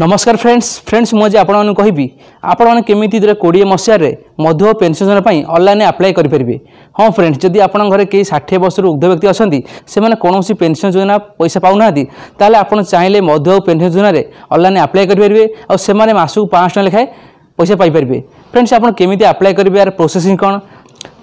ନମସ୍କାର friends friends ମୁଁ ଆଜି ଆପଣମାନଙ୍କୁ କହିବି ଆପଣମାନେ କେମିତି ଦୁଇହଜାର କୋଡ଼ିଏ ମସିହାରେ ମଧ୍ୟ ପେନ୍ସନ୍ ଯୋଜନା ପାଇଁ ଅନଲାଇନ୍ ଆପ୍ଲାଏ କରିପାରିବେ ହଁ ଫ୍ରେଣ୍ଡସ୍ ଯଦି ଆପଣଙ୍କ ଘରେ କେହି ଷାଠିଏ ବର୍ଷରୁ ଉର୍ଦ୍ଧ ବ୍ୟକ୍ତି ଅଛନ୍ତି ସେମାନେ କୌଣସି ପେନ୍ସନ୍ ଯୋଜନା ପଇସା ପାଉନାହାନ୍ତି ତାହେଲେ ଆପଣ ଚାହିଁଲେ ମଧ୍ୟ ପେନ୍ସନ୍ ଯୋଜନାରେ ଅନଲାଇନ୍ ଆପ୍ଲାଏ କରିପାରିବେ ଆଉ ସେମାନେ ମାସକୁ ପାଞ୍ଚ ଟଙ୍କା ଲେଖାଏଁ ପଇସା ପାଇପାରିବେ ଫ୍ରେଣ୍ଡସ୍ ଆପଣ କେମିତି ଆପ୍ଲାଏ କରିବେ ଏହାର ପ୍ରୋସେସିଂ କ'ଣ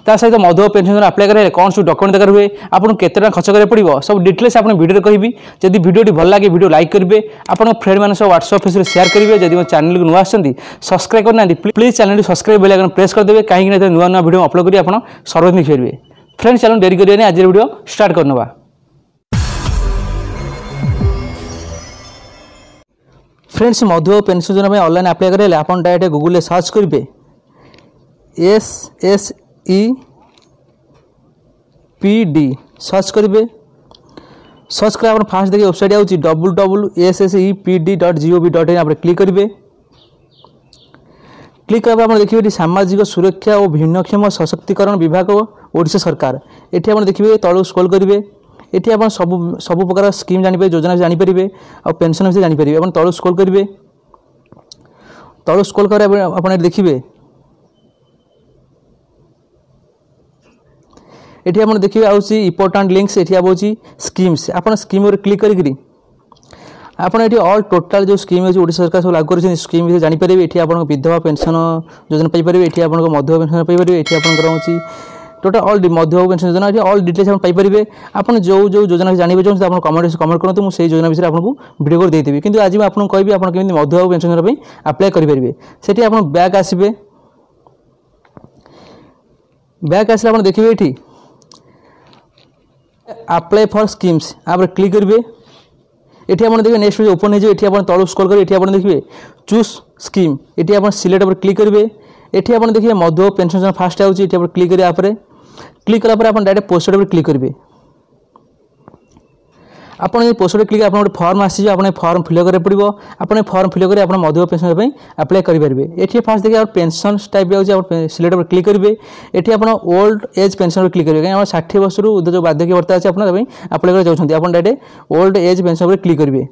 ତା ସହିତ ମଧୁଅ ପେନ୍ସନ୍ ଆପ୍ଲାଏ କରିବାରେ କ'ଣ ସବୁ ଡକ୍ୟୁମେଣ୍ଟ ଦରକାର ହୁଏ ଆପଣଙ୍କୁ କେତେ ଟଙ୍କା ଖର୍ଚ୍ଚ କରିବାକୁ ପଡ଼ିବ ସବୁ ଡିଟେଲ୍ସ ଆପଣ ଭିଡ଼ିଓରେ କହିବି ଯଦି ଭିଡ଼ିଓଟି ଭଲ ଲାଗେ ଭିଡ଼ିଓ ଲାଇକ୍ କରିବେ ଆପଣଙ୍କ ଫ୍ରେଣ୍ଡମାନେ ସବୁ ହ୍ୱାଟ୍ସଆପ୍ ଫେସ୍ରେ ସେୟାର କରିବେ ଯଦି ମୋ ଚ୍ୟାନେଲକୁ ନୂଆ ଆସିଛନ୍ତି ସବସ୍କ୍ରାଇବ୍ କରିନାହାନ୍ତି ପ୍ଲିଜ୍ ଚ୍ୟାନେଲଟି ସବସ୍କ୍ରାଇବ୍ ବେଲ୍ ଆଇକନ୍ ପ୍ରେସ୍ କରିଦେବେ କାହିଁକିନା ଯେତେବେଳେ ନୂଆ ନୂଆ ଭିଡ଼ିଓ ଅପଲୋଡ଼ କରି ଆପଣ ସର୍ବଦିନ ଦେଖିପାରିବେ ଫ୍ରେଣ୍ଡ ଚାଲନ୍ତୁ ଡେରି କରିବାନି ଆଜିର ଭିଡ଼ିଓ ଷ୍ଟାର୍ଟ କରିନେବା friends Madhu pension Yojana online apply করলে আপনার ডাইরেক্ট গুগলে সার্চ করবে S S E P D search করবে সর্চ করা আপনার ফার্স্ট দেখে ওয়েবসাইট আছে double double S S E P D dot G O V dot in আপনার ক্লিক করবে ক্লিক করা আপনার দেখবে এটি সামাজিক সুরক্ষা ও ভিন্নক্ষম সশক্তিকরণ বিভাগ ওড়িশা সরকার এটি আপনার দেখবে তলু স্কোল করবে এটি আপনার সবু সবু প্রকার স্কিম জাঁপারে যোজনা জাঁপারে আেনশন বিষয়ে জাঁপারে আপনার তলু স্কোল করবে তলু স্কোল করে আপনার দেখবে ଏଠି ଆପଣ ଦେଖିବେ আসছে ଇମ୍ପୋର୍ଟାଣ୍ଟ লিঙ্কস ଏଠି ଆସୁଛି ସ୍କିମ୍ସ ଆପଣ ସ୍କିମ୍ ক্লিক କ୍ଲିକ୍ କରିକିରି ଆପଣ ଏଠି টোটাল ଟୋଟାଲ୍ ଯେଉଁ ସ୍କିମ୍ ଅଛି ଓଡ଼ିଶା ସରକାର ସବୁ ଲାଗୁ স্কিম ସ୍କିମ୍ জাঁপারে ଜାଣିପାରିବେ ଏଠି ଆପଣଙ୍କ ବିଧବା ପେନ୍ସନ୍ ଯୋଜନା ପାଇପାରିବେ ଏଠି ଆପଣଙ୍କ ମଧ୍ୟ ପେନ୍ସନ୍ ପାଇପାରିବେ আপনার ଆପଣଙ୍କର ହେଉଛି টোটাল অল মধ্যবাবু পেনশন যোজনা এটি অল ডিটেলস আপনার পাইপারে আপনার যে যে যোজনা জাঁবে চাহুন আপনার কমেন্ট কমেন্ট করতে মু সেই যোজনা বিষয়ে আপনার ভিডিও করে দিয়ে কিন্তু আজ আপনার কবি আপনার কেমি মধ্যবাবু পেনশন যোজনা আপ্লাই করে সেটি আপনার ব্যাক আসবে ব্যাক আসলে আপনার দেখবে এটি আপ্লাই ফর স্কিমস আপনার ক্লিক করবে এটি আপনার দেখবে নেক্সট পেজ ওপেন হয়ে যাবে এটি আপনার তলু স্কল করে এটি আপনার দেখবে চুজ স্কিম এটি আপনার সিলেক্ট উপরে ক্লিক করবে এটি আপনার দেখবে মধ্য পেনশন ফার্স্ট আসছে এটি আপনার ক্লিক করে আপনার ক্লিক করার পরে আপনার ডাইরেক্ট পোস্টেড উপরে ক্লিক করবে ଆପଣ ଏ ପୋଷ୍ଟରେ କ୍ଲିକ୍ ଆପଣ ଗୋଟେ ଫର୍ମ ଆସିଯିବ ଆପଣ ଫର୍ମ ଫିଲ୍ଅପ୍ କରିବାକୁ ପଡ଼ିବ ଆପଣ ଫର୍ମ ଫିଲ୍ଅପ୍ କରି ଆପଣ ମଧୁବ ପେନ୍ସନ୍ ପାଇଁ ଆପ୍ଲାଏ କରିପାରିବେ ଏଠି ଫାର୍ଷ୍ଟ ଦେଖି ଆପଣ ପେନ୍ସନ୍ ଟାଇପ୍ ଯାଉଛି ଆପଣ ସିଲେକ୍ଟ ଉପରେ କ୍ଲିକ୍ କରିବେ ଏଠି ଆପଣ ଓଲ୍ଡ ଏଜ୍ ପେନ୍ସନ୍ ଉପରେ କ୍ଲିକ୍ କରିବେ କାହିଁକି ଆମର ଷାଠିଏ ବର୍ଷରୁ ଯେଉଁ ବାର୍ଦ୍ଧକ୍ୟ ବର୍ତ୍ତା ଅଛି ଆପଣ ତା ପାଇଁ ଆପ୍ଲାଏ କରିବାକୁ ଯାଉଛନ୍ତି ଆପଣ ଡାଇରେକ୍ଟ ଓଲ୍ଡ ଏଜ୍ ପେନ୍ସନ୍ ଉପରେ କ୍ଲିକ୍ କରିବେ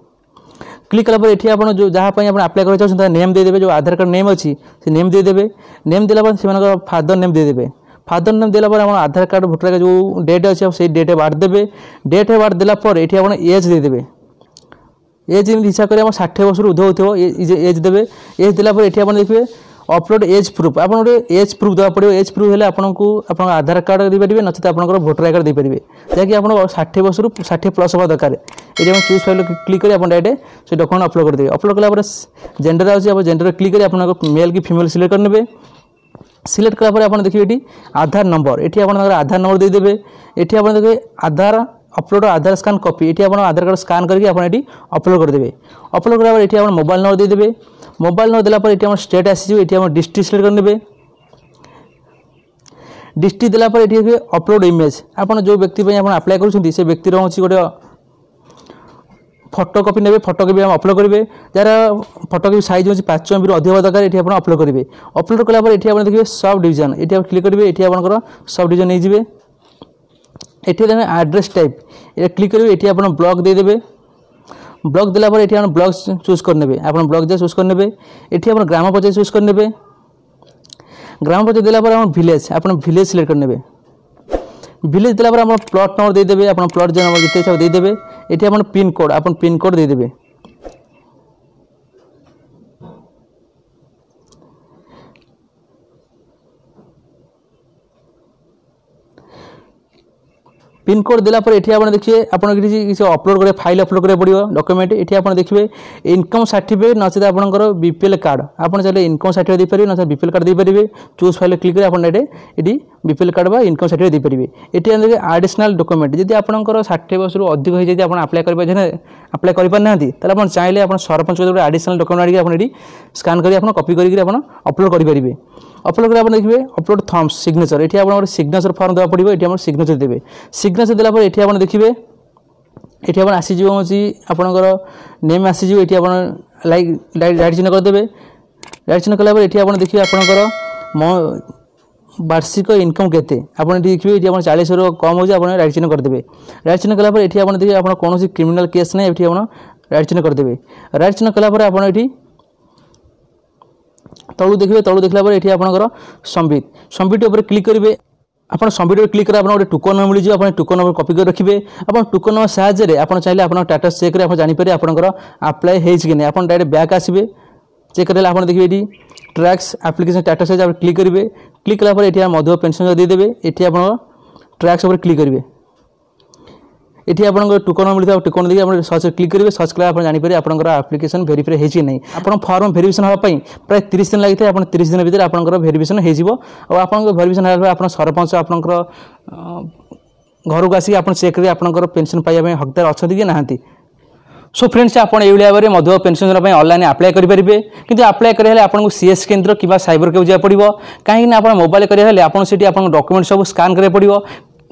ক্লিক কলাপরে এটি আপনার যাহাপাই আপনার আপ্লাই করা চাহুন তার নেম দিয়ে দেবে যে আধার কার্ড নেম অছি সে নেম দিয়ে দেবে নেম দেলা পরে সে ফাদর নেম দিয়ে দেবে ଫାଦର ନେମ୍ ଦେଲା ପରେ ଆମର ଆଧାର କାର୍ଡ଼ ଭୋଟର କାର୍ଡ଼ ଯେଉଁ ଡେଟ୍ ଅଛି ସେଇ ଡେଟ୍ ବାଢ଼ିଦେବେ ଡେଟ୍ ବାଢ଼ି ଦେଲା ପରେ ଏଠି ଆପଣ ଏଜ୍ ଦେଇଦେବେ ଏଜ୍ ଯେମିତି ହିସାବ କରି ଆମର ଷାଠିଏ ବର୍ଷରୁ ଉର୍ଦ୍ଧ ହେଉଥିବ ଏଜ୍ ଦେବେ ଏଜ୍ ଦେଲା ପରେ ଏଠି ଆପଣ ଦେଖିବେ ଅପଲୋଡ଼ ଏଜ୍ ପ୍ରୁଫ୍ ଆପଣ ଗୋଟେ ଏଜ୍ ପ୍ରୁଫ୍ ଦେବାକୁ ପଡ଼ିବ ଏଜ୍ ପ୍ରୁଫ୍ ହେଲେ ଆପଣଙ୍କୁ ଆପଣଙ୍କ ଆଧାର କାର୍ଡ଼ ଦେଇପାରିବେ ନଚେତ ଆପଣଙ୍କର ଭୋଟର କାର୍ଡ଼ ଦେଇପାରିବେ ଯାହାକି ଆପଣ ଷାଠିଏ ବର୍ଷରୁ ଷାଠିଏ ପ୍ଲସ୍ ହେବା ଦରକାର ଏଠି ଆପଣ ଚୁଜ୍ ଫାଇଲ୍ କ୍ଲିକ୍ କରି ଆପଣ ଡାଇରେକ୍ଟ ସେ ଡକ୍ୟୁମେଣ୍ଟ ଅପଲୋଡ଼ କରିଦେବେ ଅପଲୋଡ଼ କଲା ପରେ ଜେଣ୍ଡର ଅଛି ଆପଣ ଜେଣ୍ଡର କ୍ଲିକ୍ କରି ଆପଣଙ୍କ ମେଲ୍ କି ଫିମେଲ୍ ସିଲେକ୍ଟ କରିନେବେ সিলেক্ট কলা পরে আপনার দেখবে এটি আধার নম্বর এটি আপনার আধার নম্বর দিয়ে দেবে এটি আপনার দেখবে Aadhaar upload Aadhaar scan copy এটি আপনার আধার কার্ড স্ক্যান করি আপনার এটি অপলোড করে দেবে অপলোড করার পরে এটি আপনার মোবাইল নম্বর দিয়ে দেবে মোবাইল নম্বর দেওয়ার পরে এটি আমার স্টেট আসিযোগ এটি আমার ডিস্ট্রিক্ট সিলেক্ট করে নেবে ডিস্ট্রিক্ট দেওয়ার পরে এটি দেখবে অপলোড ইমেজ আপনার যে ব্যক্তি আপনার আপ্লাই করছেন সেই ব্যক্তির হচ্ছে গোটে ফটো কপি নেবে ফটো কপি অপলোড করবে যার ফটো কপি সাইজ হচ্ছে পাঁচ এমবির অধিক হওয়া দরকার এটি আপনার অপলোড করবে অপলোড কলাপরে এটি আপনার দেখবে সব ডিভিজন এটি আপনার ক্লিক করবে এটি আপনার সব ডিভিজন নিয়ে যাবে এটি দেবে আড্রেস টাইপ এটা ক্লিক করবে এটি আপনার ব্লক দিয়ে দেবে ব্লক দেওয়ার পরে এটি আপনার ব্লক চুজ করে নেবে আপনার ব্লক দিয়ে চুজ করে নেবে এটি আপনার গ্রাম পর্যায়ে চুজ করে নেবে গ্রাম পর্যায়ে দেওয়ার পরে আমার ভিলেজ আপনার ভিলেজ সিলেক্ট করে নেবে ভিলেজ দিলে আবার আপনার প্লট নম্বর দিয়ে দেবে আপনার প্লট যে নম্বর দিতে চাও দিয়ে দেবে এটি আপনার পিনকোড আপনার পিনকোড দিয়ে দেবে পিনকোড দেলাপরে এটি আপনার দেখবে আপনার কিছু কিছু অপলোড করে ফাইল অপলোড করা পড়ব ডকুমেন্ট এটি আপনার দেখবে ইনকম সার্টিফিকেট নচেত আপনার বিপিএল কার্ড আপনার চাইলে ইনকম সার্টিফিকেট দিয়ে নচেত বিপিএল কার্ড দিয়ে চুজ ফাইল ক্লিক করে আপনার এটি এটি বিপিএল কার্ড বা ইনকম সার্টিফিকেট দিয়ে এটি আপনাদের আডিশনাল ডকুমেন্ট যদি আপনার ষাঠিয়ে বর্ষর অধিক হয়ে যদি আপনার আপ্লাই করে আপ্লাই করে পারি না তাহলে আপনার চাইলে আপনার সরপঞ্চ গোটে আডিশনাল ডকুমেন্ট আনিকি আপনার এটি স্কান করে আপনার কপি করি আপনার অপলোড করে পারবে ଅପଲୋଡ଼ ଆପଣ ଦେଖିବେ ଅପଲୋଡ଼ ଥମ୍ସ ସିଗ୍ନେଚର ଏଠି ଆପଣ ଗୋଟେ ସିଗ୍ନେଚର ଫର୍ମ ଦେବାକୁ ପଡ଼ିବ ଏଠି ଆପଣ ସିଗ୍ନେଚର ଦେବେ ସିଗ୍ନେଚର ଦେଲା ପରେ ଏଠି ଆପଣ ଦେଖିବେ ଏଠି ଆପଣ ଆସିଯିବ ହେଉଛି ଆପଣଙ୍କର ନେମ୍ ଆସିଯିବ ଏଠି ଆପଣ ଲାଇକ୍ ରାଇଟ୍ ଚିହ୍ନ କରିଦେବେ ରାଇଟ୍ ଚିହ୍ନ କଲା ପରେ ଏଠି ଆପଣ ଦେଖିବେ ଆପଣଙ୍କର ବାର୍ଷିକ ଇନକମ୍ କେତେ ଆପଣ ଏଠି ଦେଖିବେ ଏଠି ଆପଣ ଚାଳିଶରୁ କମ୍ ହେଉଛି ଆପଣ ରାଇଟ୍ ଚିହ୍ନ କରିଦେବେ ରାଇଟ୍ ଚିହ୍ନ କଲା ପରେ ଏଠି ଆପଣ ଦେଖିବେ ଆପଣ କୌଣସି କ୍ରିମିନାଲ୍ କେସ୍ ନାହିଁ ଏଠି ଆପଣ ରାଇଟ୍ ଚିହ୍ନ କରିଦେବେ ରାଇଟ୍ ଚିହ୍ନ କଲା ପରେ ଆପଣ ଏଠି তলু দেখবে তলু দেখলা পরে এটি আপনার সম্বিত সম্বিত উপরে ক্লিক করবে আপনার সম্পিউটর ক্লিক করে আপনার গোটে টুকন নম্বর মিলিযোগ আপনার টুকন নম্বর কপি করে রাখবে আপনার টুকন নম্বর সাহায্যে আপনার চাইলে আপনার টাটা চেক্রে আপনার জাঁপারে আপনার আপ্লাই হয়েছে কি না আপনার ডাইরেক্ট ব্যাক আসবে চেক করেলে আপনার দেখবে এটি ট্র্যাক্স আপ্লিকেশন টাটা সাইজ আপনি ক্লিক করবে ক্লিক কলাপরে এটি মধুর পেনশন দিয়ে দেবে এটি আপনার ট্র্যাক্স উপরে ক্লিক করবে এটি আপনার টোকন মিলি টোকন দিয়ে আপনার সহজে ক্লিক করবে সর্চ কলে আপনার জাঁপারে আপনার আপ্লিকেশন ভেরিফাই হয়েছে না আপনার ফর্ম ভেরিফিকেশন হওয়া প্রায় তিরিশ দিন লাগে আপনার তিরিশ দিন ভিতরে আপনার ভেরিফিকেশন হয়ে যাব আপনার ভেরিফিকেশন হওয়ার আপনার সরপঞ্চ আপনার ঘরক আসি আপনার চেক করে আপনার পেনশন পাওয়া হকদার অনেক সো ফ্রেন্ডস আপনার এইভাবে ভাবে Madhu pension Yojana online apply করে পেয়ে কিন্তু আপ্লাই করে হলে আপনার সিএস কেন্দ্র কিংবা সাইবর কেউ যা পড়ব কিনা আপনার মোবাইল করে হলে আপনার সেটি আপনার ডকুমেন্ট সব স্কান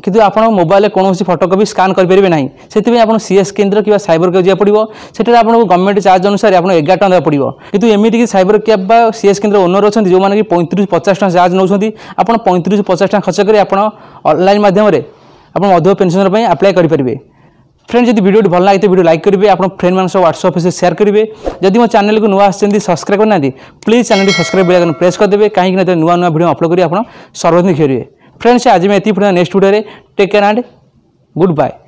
କିନ୍ତୁ ଆପଣ ମୋବାଇଲରେ କୌଣସି ଫଟୋକୁ ବି ସ୍କାନ୍ କରିପାରିବେ ନାହିଁ ସେଥିପାଇଁ ଆପଣ ସିଏସ୍ କେନ୍ଦ୍ର କିମ୍ବା ସାଇବର କ୍ୟାବ୍ ଯିବାକୁ ପଡ଼ିବ ସେଠାରେ ଆପଣଙ୍କୁ ଗଭର୍ଣ୍ଣମେଣ୍ଟ ଚାର୍ଜ ଅନୁସାରେ ଆପଣ ଏଗାର ଟଙ୍କା ଦେବାକୁ ପଡ଼ିବ କିନ୍ତୁ ଏମିତିକି ସାଇବର କ୍ୟାବ୍ ବା ସିଏସ୍ କେନ୍ଦ୍ର ଓନର ଅଛନ୍ତି ଯେଉଁମାନେ କି ପଇଁତିରିଶ ପଚାଶ ଟଙ୍କା ଚାର୍ଜ ନେଉଛନ୍ତି ଆପଣ ପଇଁତିରିଶ ପଚାଶ ଟଙ୍କା ଖର୍ଚ୍ଚ କରି ଆପଣ ଅନଲାଇନ୍ ମାଧ୍ୟମରେ ଆପଣ ଅଧିକ ପେନ୍ସନ୍ ପାଇଁ ଆପ୍ଲାଏ କରିପାରିବେ फ्रेंड जब भिडियो भल लगी तो भिडियो लाइक करेंगे आप फ्रेंड मैं सब ह्वाट्सअप से सेयार करेंगे जब मो चैनल को नुआ आसती सब्सक्राइब करना please channel subscribe bell icon press करदे कहीं नुआ नुआ भिडियो अपलोड करेंगे आप सर्वाधिक हेरिए फ्रेंड्स आज मैं इतनी फिर next video take care and goodbye